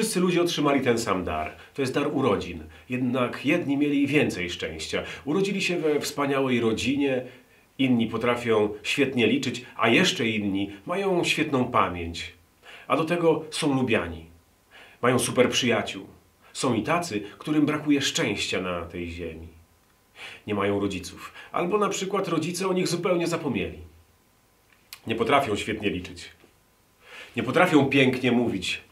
Wszyscy ludzie otrzymali ten sam dar. To jest dar urodzin. Jednak jedni mieli więcej szczęścia. Urodzili się we wspaniałej rodzinie, inni potrafią świetnie liczyć, a jeszcze inni mają świetną pamięć. A do tego są lubiani. Mają super przyjaciół. Są i tacy, którym brakuje szczęścia na tej ziemi. Nie mają rodziców. Albo na przykład rodzice o nich zupełnie zapomnieli. Nie potrafią świetnie liczyć. Nie potrafią pięknie mówić.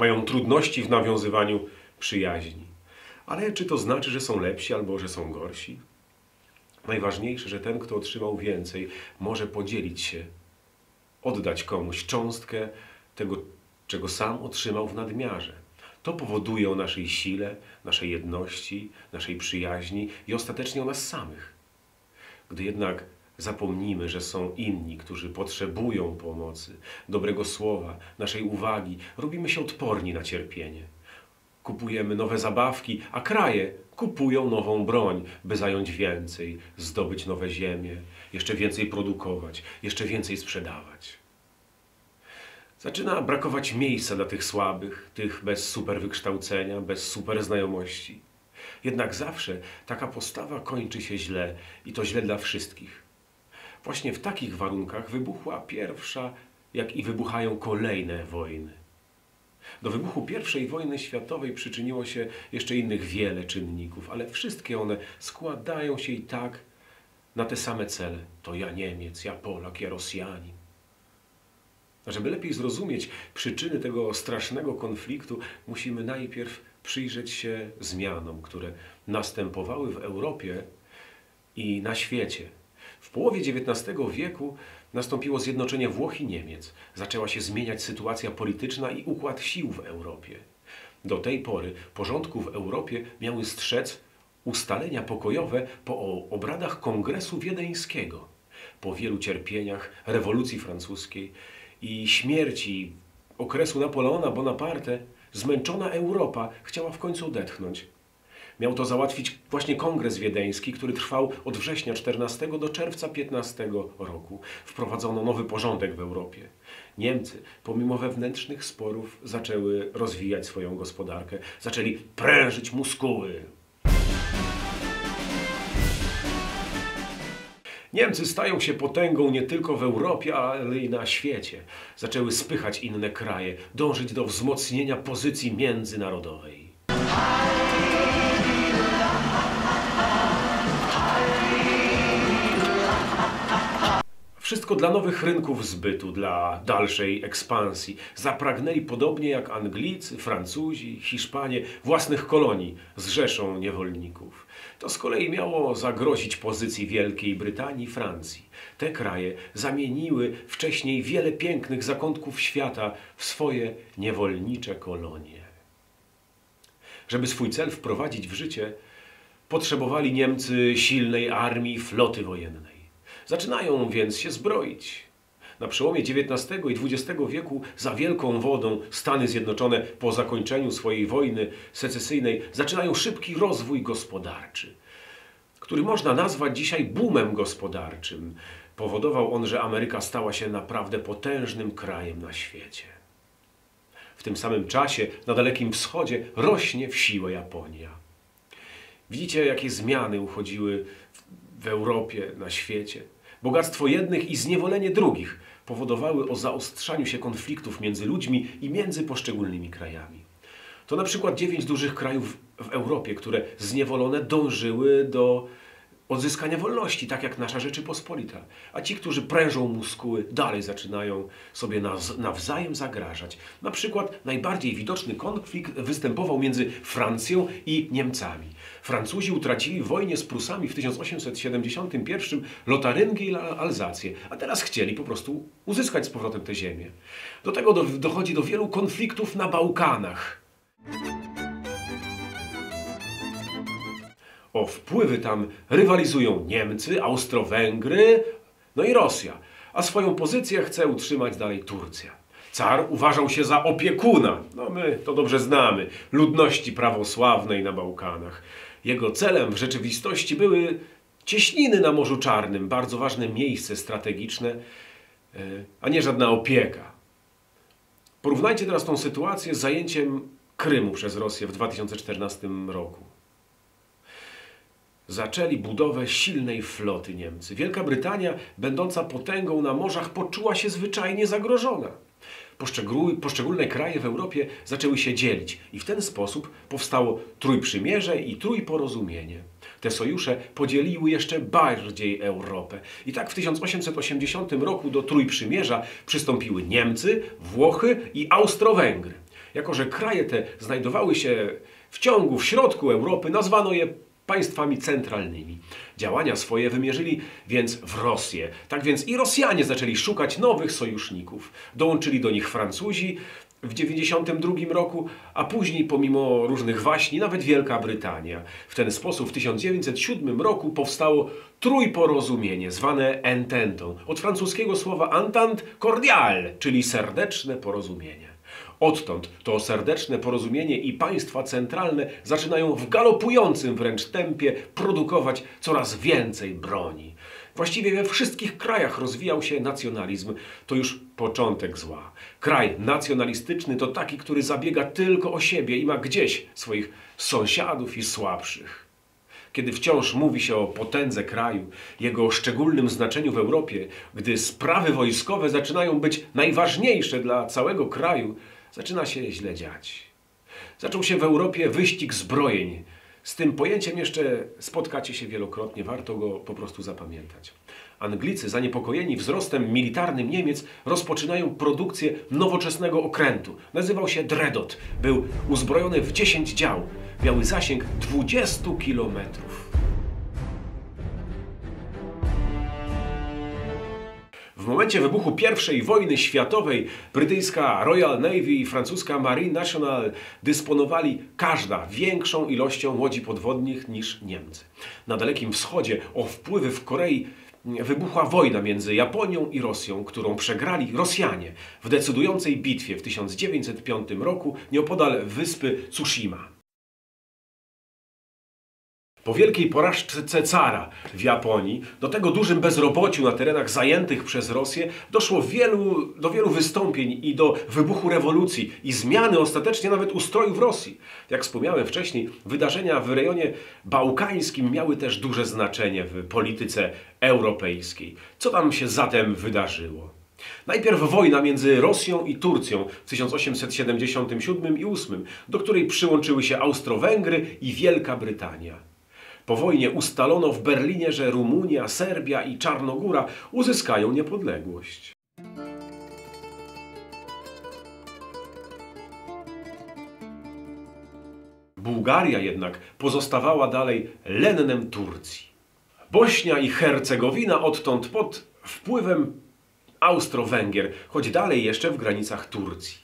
Mają trudności w nawiązywaniu przyjaźni. Ale czy to znaczy, że są lepsi albo że są gorsi? Najważniejsze, że ten, kto otrzymał więcej, może podzielić się, oddać komuś cząstkę tego, czego sam otrzymał w nadmiarze. To powoduje o naszej sile, naszej jedności, naszej przyjaźni i ostatecznie o nas samych. Gdy jednak zapomnimy, że są inni, którzy potrzebują pomocy, dobrego słowa, naszej uwagi, robimy się odporni na cierpienie. Kupujemy nowe zabawki, a kraje kupują nową broń, by zająć więcej, zdobyć nowe ziemie, jeszcze więcej produkować, jeszcze więcej sprzedawać. Zaczyna brakować miejsca dla tych słabych, tych bez super wykształcenia, bez super znajomości. Jednak zawsze taka postawa kończy się źle i to źle dla wszystkich. Właśnie w takich warunkach wybuchła pierwsza, jak i wybuchają kolejne wojny. Do wybuchu I wojny światowej przyczyniło się jeszcze innych wiele czynników, ale wszystkie one składają się i tak na te same cele. To ja Niemiec, ja Polak, ja Rosjanin. Żeby lepiej zrozumieć przyczyny tego strasznego konfliktu, musimy najpierw przyjrzeć się zmianom, które następowały w Europie i na świecie. W połowie XIX wieku nastąpiło zjednoczenie Włoch i Niemiec. Zaczęła się zmieniać sytuacja polityczna i układ sił w Europie. Do tej pory porządku w Europie miały strzec ustalenia pokojowe po obradach Kongresu Wiedeńskiego. Po wielu cierpieniach rewolucji francuskiej i śmierci okresu Napoleona Bonaparte zmęczona Europa chciała w końcu odetchnąć. Miał to załatwić właśnie Kongres Wiedeński, który trwał od września 14 do czerwca 15 roku. Wprowadzono nowy porządek w Europie. Niemcy, pomimo wewnętrznych sporów, zaczęły rozwijać swoją gospodarkę, zaczęli prężyć muskuły. Niemcy stają się potęgą nie tylko w Europie, ale i na świecie. Zaczęły spychać inne kraje, dążyć do wzmocnienia pozycji międzynarodowej. Wszystko dla nowych rynków zbytu, dla dalszej ekspansji. Zapragnęli podobnie jak Anglicy, Francuzi, Hiszpanie własnych kolonii z rzeszą niewolników. To z kolei miało zagrozić pozycji Wielkiej Brytanii i Francji. Te kraje zamieniły wcześniej wiele pięknych zakątków świata w swoje niewolnicze kolonie. Żeby swój cel wprowadzić w życie, potrzebowali Niemcy silnej armii, floty wojennej. Zaczynają więc się zbroić. Na przełomie XIX i XX wieku za wielką wodą Stany Zjednoczone po zakończeniu swojej wojny secesyjnej zaczynają szybki rozwój gospodarczy, który można nazwać dzisiaj boomem gospodarczym. Powodował on, że Ameryka stała się naprawdę potężnym krajem na świecie. W tym samym czasie na Dalekim Wschodzie rośnie w siłę Japonia. Widzicie, jakie zmiany uchodziły w Europie, na świecie. Bogactwo jednych i zniewolenie drugich powodowały o zaostrzaniu się konfliktów między ludźmi i między poszczególnymi krajami. To na przykład dziewięć dużych krajów w Europie, które zniewolone dążyły do odzyskania wolności, tak jak nasza Rzeczypospolita. A ci, którzy prężą muskuły, dalej zaczynają sobie nawzajem zagrażać. Na przykład najbardziej widoczny konflikt występował między Francją i Niemcami. Francuzi utracili w wojnie z Prusami w 1871 Lotaryngię i Alzację, a teraz chcieli po prostu uzyskać z powrotem tę ziemię. Do tego dochodzi do wielu konfliktów na Bałkanach. O wpływy tam rywalizują Niemcy, Austro-Węgry, no i Rosja. A swoją pozycję chce utrzymać dalej Turcja. Car uważał się za opiekuna, no my to dobrze znamy, ludności prawosławnej na Bałkanach. Jego celem w rzeczywistości były cieśniny na Morzu Czarnym, bardzo ważne miejsce strategiczne, e, a nie żadna opieka. Porównajcie teraz tą sytuację z zajęciem Krymu przez Rosję w 2014 roku. Zaczęli budowę silnej floty Niemcy. Wielka Brytania, będąca potęgą na morzach, poczuła się zwyczajnie zagrożona. Poszczególne kraje w Europie zaczęły się dzielić i w ten sposób powstało Trójprzymierze i Trójporozumienie. Te sojusze podzieliły jeszcze bardziej Europę. I tak w 1880 roku do Trójprzymierza przystąpiły Niemcy, Włochy i Austro-Węgry. Jako, że kraje te znajdowały się w ciągu, w środku Europy, nazwano je państwami centralnymi. Działania swoje wymierzyli więc w Rosję. Tak więc i Rosjanie zaczęli szukać nowych sojuszników. Dołączyli do nich Francuzi w 1992 roku, a później pomimo różnych waśni nawet Wielka Brytania. W ten sposób w 1907 roku powstało trójporozumienie zwane Ententą. Od francuskiego słowa entente cordial, czyli serdeczne porozumienie. Odtąd to serdeczne porozumienie i państwa centralne zaczynają w galopującym wręcz tempie produkować coraz więcej broni. Właściwie we wszystkich krajach rozwijał się nacjonalizm. To już początek zła. Kraj nacjonalistyczny to taki, który zabiega tylko o siebie i ma gdzieś swoich sąsiadów i słabszych. Kiedy wciąż mówi się o potędze kraju, jego szczególnym znaczeniu w Europie, gdy sprawy wojskowe zaczynają być najważniejsze dla całego kraju, zaczyna się źle dziać. Zaczął się w Europie wyścig zbrojeń. Z tym pojęciem jeszcze spotkacie się wielokrotnie, warto go po prostu zapamiętać. Anglicy, zaniepokojeni wzrostem militarnym Niemiec, rozpoczynają produkcję nowoczesnego okrętu. Nazywał się Dreadot. Był uzbrojony w 10 dział. Miały zasięg 20 kilometrów. W momencie wybuchu I wojny światowej brytyjska Royal Navy i francuska Marine Nationale dysponowali każda większą ilością łodzi podwodnych niż Niemcy. Na Dalekim Wschodzie o wpływy w Korei wybuchła wojna między Japonią i Rosją, którą przegrali Rosjanie w decydującej bitwie w 1905 roku nieopodal wyspy Tsushima. Po wielkiej porażce cara w Japonii, do tego dużym bezrobociu na terenach zajętych przez Rosję, doszło wielu, do wielu wystąpień i do wybuchu rewolucji i zmiany ostatecznie nawet ustroju w Rosji. Jak wspomniałem wcześniej, wydarzenia w rejonie bałkańskim miały też duże znaczenie w polityce europejskiej. Co tam się zatem wydarzyło? Najpierw wojna między Rosją i Turcją w 1877 i 8, do której przyłączyły się Austro-Węgry i Wielka Brytania. Po wojnie ustalono w Berlinie, że Rumunia, Serbia i Czarnogóra uzyskają niepodległość. Bułgaria jednak pozostawała dalej lennem Turcji. Bośnia i Hercegowina odtąd pod wpływem Austro-Węgier, choć dalej jeszcze w granicach Turcji.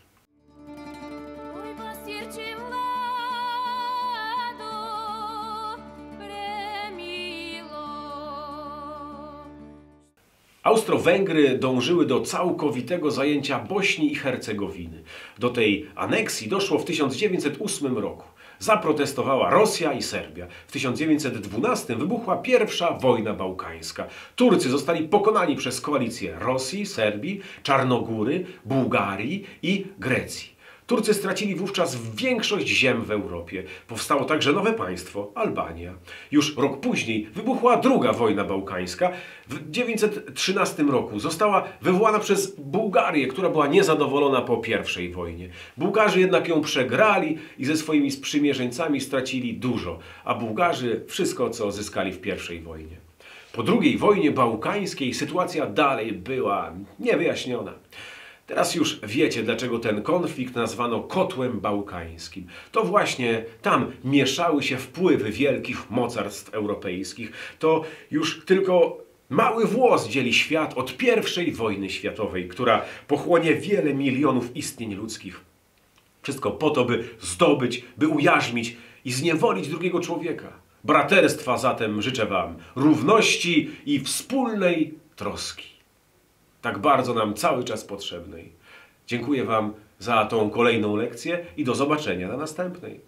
Austro-Węgry dążyły do całkowitego zajęcia Bośni i Hercegowiny. Do tej aneksji doszło w 1908 roku. Zaprotestowała Rosja i Serbia. W 1912 wybuchła pierwsza wojna bałkańska. Turcy zostali pokonani przez koalicję Rosji, Serbii, Czarnogóry, Bułgarii i Grecji. Turcy stracili wówczas większość ziem w Europie. Powstało także nowe państwo Albania. Już rok później wybuchła druga wojna bałkańska. W 913 roku została wywołana przez Bułgarię, która była niezadowolona po pierwszej wojnie. Bułgarzy jednak ją przegrali i ze swoimi sprzymierzeńcami stracili dużo, a Bułgarzy wszystko, co zyskali w pierwszej wojnie. Po drugiej wojnie bałkańskiej sytuacja dalej była niewyjaśniona. Teraz już wiecie, dlaczego ten konflikt nazwano kotłem bałkańskim. To właśnie tam mieszały się wpływy wielkich mocarstw europejskich. To już tylko mały włos dzieli świat od I wojny światowej, która pochłonie wiele milionów istnień ludzkich. Wszystko po to, by zdobyć, by ujarzmić i zniewolić drugiego człowieka. Braterstwa zatem życzę Wam, równości i wspólnej troski tak bardzo nam cały czas potrzebnej. Dziękuję Wam za tą kolejną lekcję i do zobaczenia na następnej.